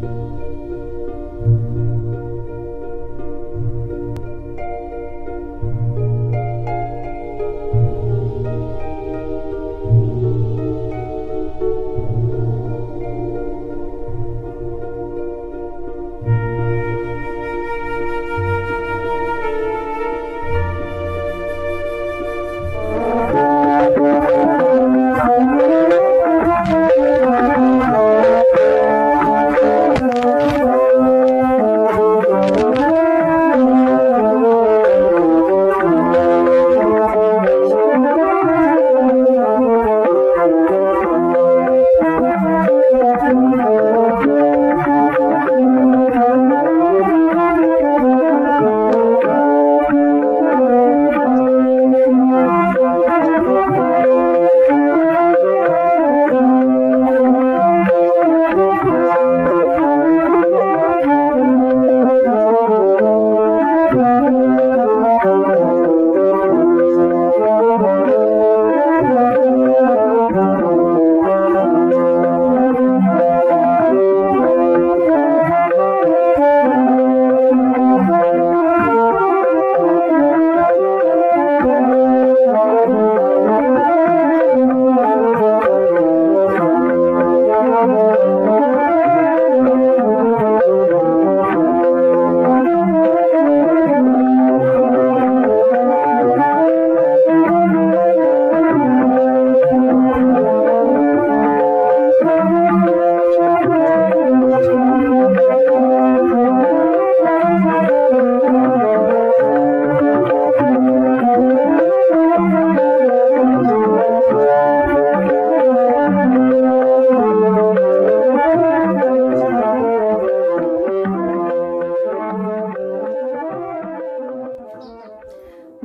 Música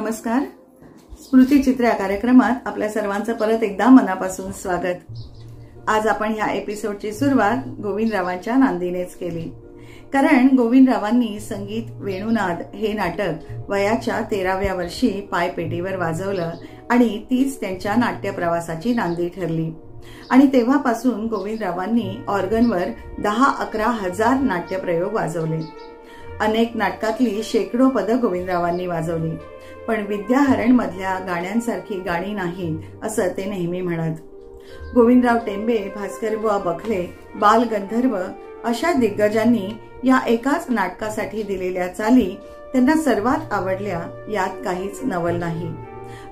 नमस्कार. स्मृती चित्र या कार्यक्रमात आपल्या सर्वांचं परत एकदा मनापासून स्वागत. आज आपण ह्या एपिसोडची सुरुवात गोविंदरावांच्या नांदीनेच केली. कारण गोविंदरावांनी संगीत वेणुनाद हे नाटक वयाच्या तेराव्या वर्षी पायपेटीवर वाजवलं आणि तीच त्यांच्या नाट्य प्रवासाची नांदी ठरली. आणि तेव्हापासून गोविंदरावांनी ऑर्गनवर दहा अकरा हजार नाट्यप्रयोग वाजवले. अनेक नाटकातली शेकडो पदं गोविंदरावांनी वाजवली. पण विद्याहरण मधल्या गाण्यांसारखी गाणी नाहीत असं ते नेहमी म्हणत. गोविंदराव टेंबे भास्कर बुवा बखले बाल गंधर्व अशा दिग्गजांनी या एकाच नाटकासाठी दिलेल्या चाली त्यांना सर्वात आवडल्या यात काहीच नवल नाही.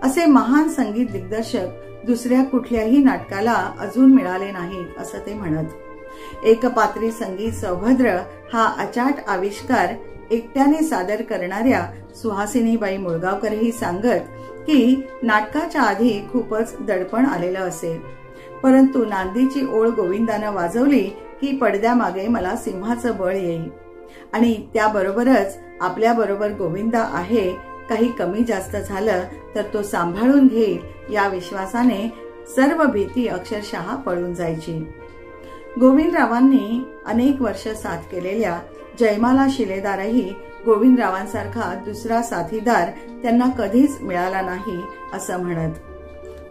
असे महान संगीत दिग्दर्शक दुसऱ्या कुठल्याही नाटकाला अजून मिळाले नाहीत असं ते म्हणत. एकपात्री संगीत सौभद्र हा अचाट आविष्कार एकट्याने सादर करणाऱ्या सुहासिनीबाई मुळगावकरही सांगत की नाटकाच्या आधी खूपच दडपण आलेलं असे. परंतु नांदीची ओळ गोविंदानं वाजवली की पडद्यामागे मला सिंहाचं बळ येईल. आणि त्याबरोबरच आपल्या बरोबर गोविंदा आहे काही कमी जास्त झालं तर तो सांभाळून घेईल या विश्वासाने सर्व भीती अक्षरशः पळून जायची. गोविंदरावांनी अनेक वर्ष साथ केलेल्या जयमाला शिलेदारही गोविंदरावांसारखा दुसरा साथीदार त्यांना कधीच मिळाला नाही असं म्हणत.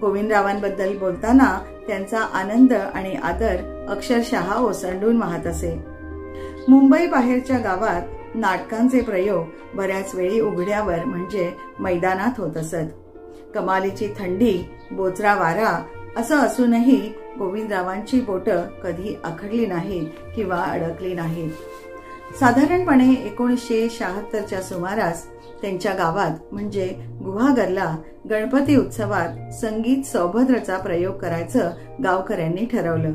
गोविंदरावांबद्दल बोलताना त्यांचा आनंद आणि आदर अक्षरशः ओसंडून वाहत असे. मुंबई बाहेरच्या गावात नाटकांचे प्रयोग बऱ्याच वेळी उघड्यावर म्हणजे मैदानात होत असत. कमालीची थंडी बोचरा वारा असं असूनही गोविंदरावांची बोटं कधी आखडली नाहीत किंवा अडकली नाहीत. साधारणपणे एकोणीसशे शहात्तरच्या सुमारास त्यांच्या गावात म्हणजे गुहागरला गणपती उत्सवात संगीत सौभद्रचा प्रयोग करायचं गावकऱ्यांनी ठरवलं.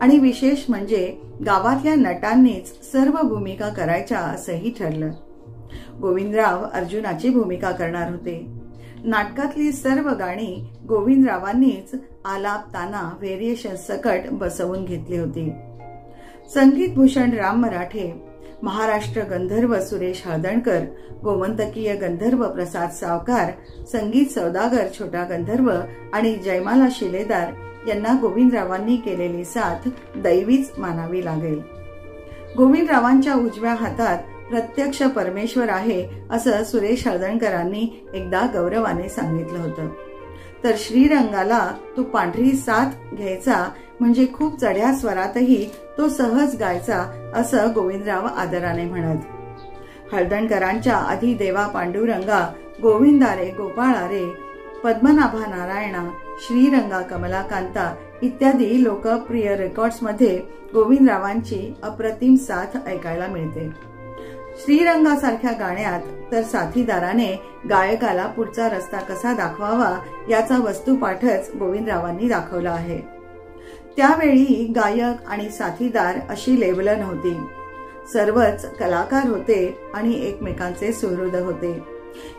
आणि विशेष म्हणजे गावातल्या नटांनीच सर्व भूमिका करायच्या असंही ठरलं. गोविंदराव अर्जुनाची भूमिका करणार होते. नाटकातली सर्व गाणी गोविंदरावांनीच आलाप ताना व्हेरिएशन सकट बसवून घेतली होती. संगीत भूषण राम मराठे महाराष्ट्र गंधर्व सुरेश हळदणकर गोमंतकीय गंधर्व प्रसाद सावकार संगीत सौदागर छोटा गंधर्व आणि जयमाला शिलेदार यांना गोविंदरावांनी केलेली साथ दैवीच मानावी लागेल. गोविंदरावांच्या उजव्या हातात प्रत्यक्ष परमेश्वर आहे असं सुरेश हळदणकरांनी एकदा गौरवाने सांगितलं होतं. तर श्रीरंगाला तो पांढरी साथ घ्यायचा म्हणजे खूप चढ्या स्वरातही तो सहज गायचा असं गोविंदराव आदराने म्हणत. हळदणकरांच्या आधी देवा पांडुरंगा गोविंदारे गोपाळारे पद्मनाभा नारायणा श्रीरंगा कमलाकांता इत्यादी लोकप्रिय रेकॉर्ड्समध्ये गोविंदरावांची अप्रतिम साथ ऐकायला मिळते. श्रीरंगासारख्या गाण्यात तर साथीदाराने गायकाला पुढचा रस्ता कसा दाखवावा याचा वस्तुपाठच गोविंदरावांनी दाखवला आहे. त्यावेळी गायक आणि साथीदार अशी लेबल नव्हती सर्वच कलाकार होते आणि एकमेकांचे सुहृद होते.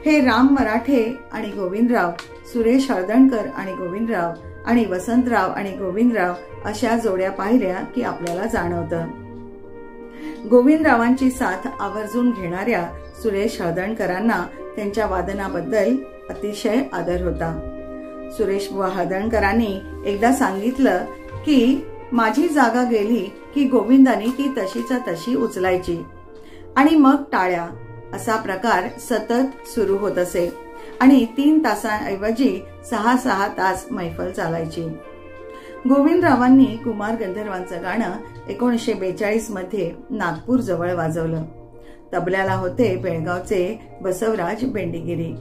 हे राम मराठे आणि गोविंदराव सुरेश हळदणकर आणि गोविंदराव आणि वसंतराव आणि गोविंदराव अशा जोड्या पाहिल्या की आपल्याला जाणवतं. गोविंदरावांची साथ आवर्जून घेणाऱ्या सुरेश हळदणकरांना त्यांच्या वादनाबद्दल अतिशय आदर होता. सुरेश बुवा हळदणकरांनी एकदा सांगितलं की माझी जागा गेली की गोविंदानी ती तशीच्या तशी उचलायची. आणि मग टाळ्या. असा प्रकार सतत सुरू होत असे. आणि तीन तासांऐवजी सहा सहा तास मैफल चालायची. गोविंदरावांनी कुमार गंधर्वांचं गाणं एकोणीसशे बेचाळीसमध्ये नागपूर जवळ वाजवलं. तबल्याला होते बेळगावचे बसवराज बेंडीगिरी.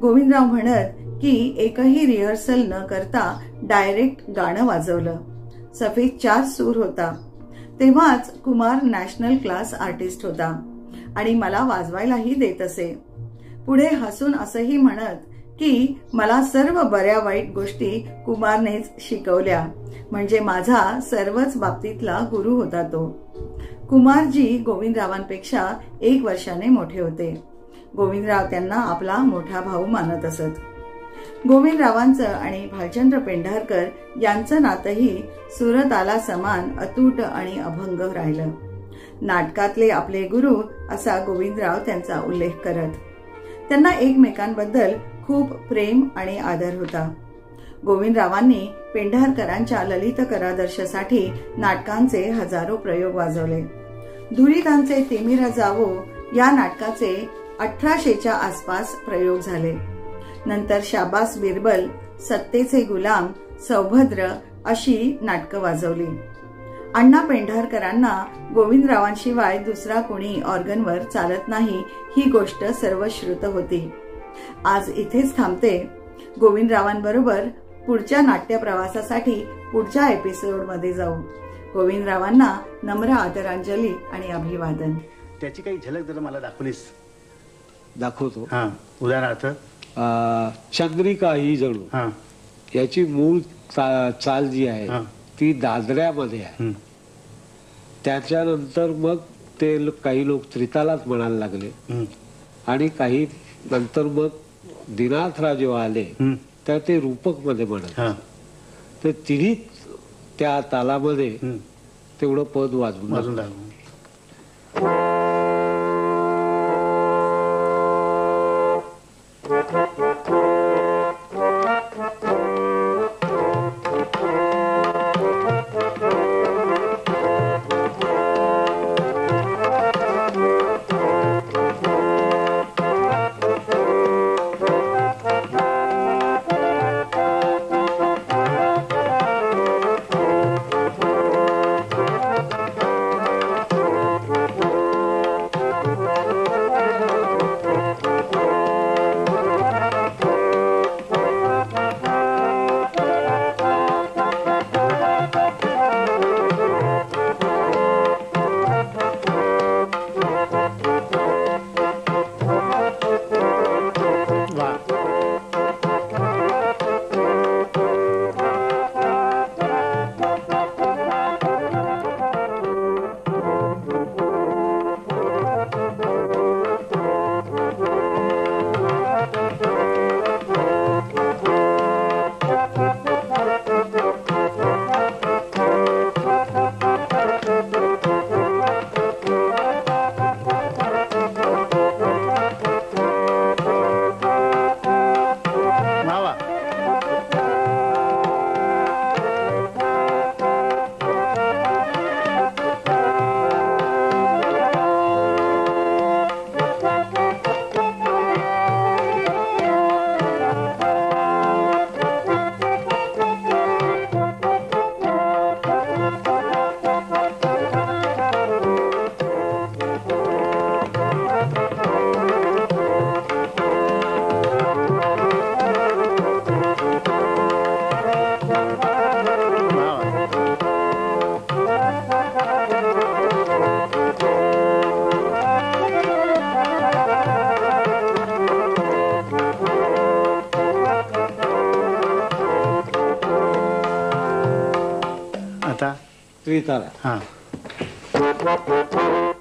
गोविंदराव म्हणत की एकही रिहर्सल न करता डायरेक्ट गाणं वाजवलं. सफेद चार सूर होता. तेव्हाच कुमार नॅशनल क्लास आर्टिस्ट होता. आणि मला वाजवायलाही देत असे. पुढे हसून असंही म्हणत की मला सर्व बऱ्या वाईट गोष्टी कुमारनेच शिकवल्या. म्हणजे माझा सर्वच बाबतीतला गुरु होता तो. कुमारजी गोविंदरावांपेक्षा एक वर्षाने मोठे होते. गोविंदराव त्यांना आपला मोठा भाऊ मानत असत. गोविंदरावांचं आणि भालचंद्र पेंढारकर यांचं नातंही सुरताला समान अतूट आणि अभंग राहिलं. नाटकातले आपले गुरु असा गोविंदराव त्यांचा उल्लेख करत. त्यांना एकमेकांबद्दल खूप प्रेम आणि आदर होता. गोविंदरावांनी पेंढारकरांच्या ललित करादर्शसाठी नाटकांचे हजारो प्रयोग वाजवले. दुरितांचे तिमिरा जावो या नाटकाचे अठराशेच्या आसपास प्रयोग झाले. नंतर शाबास बिरबल सत्तेचे गुलाम सौभद्र अशी नाटकं वाजवली. अण्णा पेंढारकरांना गोविंदरावांशिवाय दुसरा कोणी ऑर्गनवर चालत नाही ही गोष्ट सर्वश्रुत होती. आज इथेच थांबते. गोविंदरावांबरोबर पुढच्या नाट्य प्रवासासाठी पुढच्या एपिसोडमध्ये जाऊ. गोविंदरावांना नम्र आदरांजली आणि अभिवादन. त्याची काही झलक जर मला दाखवलीस. दाखवतो. हा उदाहरणार्थ. अं, चंद्रिका ही जणू. हा. याची मूळ चाल जी आहे हा. ती दादऱ्यामध्ये आहे. त्याच्यानंतर मग ते काही लोक त्रितालाच म्हणायला लागले. आणि काही नंतर मग दिनाथराव जेव्हा आले तर ते रूपकमध्ये म्हणत तर तिन्ही त्या तालामध्ये. तेवढं पद वाजवून वाजून दाखवलं. दाखव लिहिता हां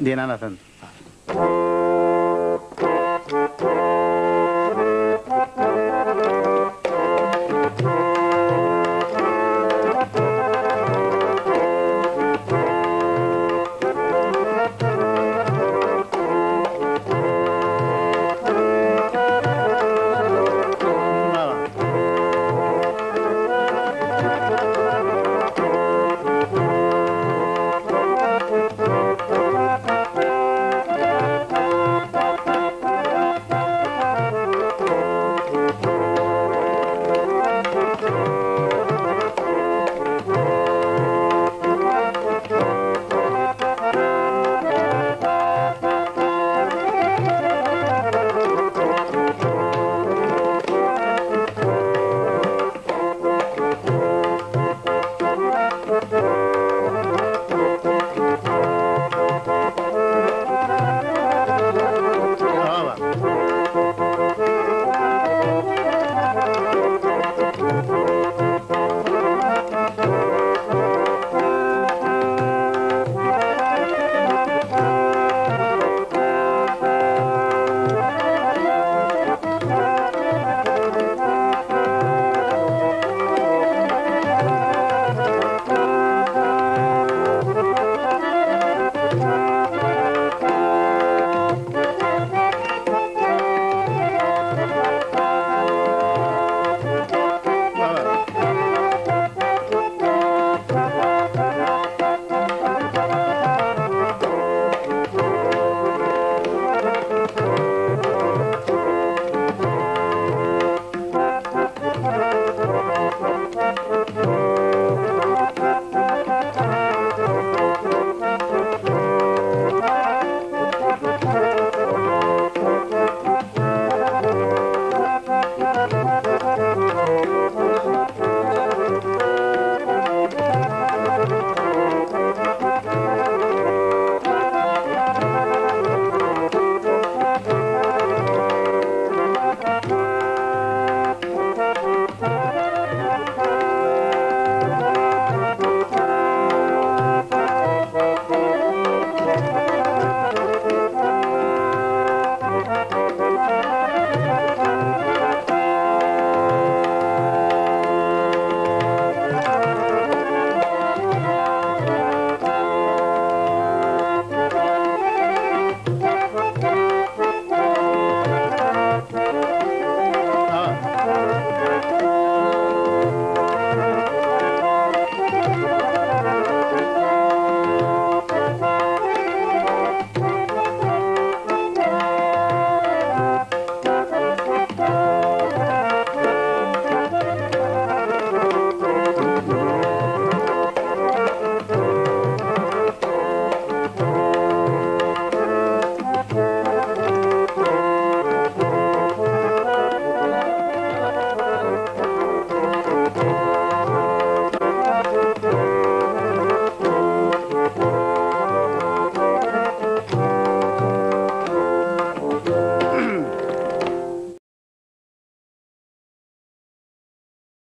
देणार असेल